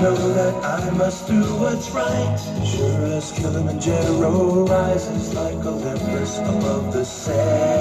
know that I must do what's right. Sure as Kilimanjaro rises like Olympus above the sea.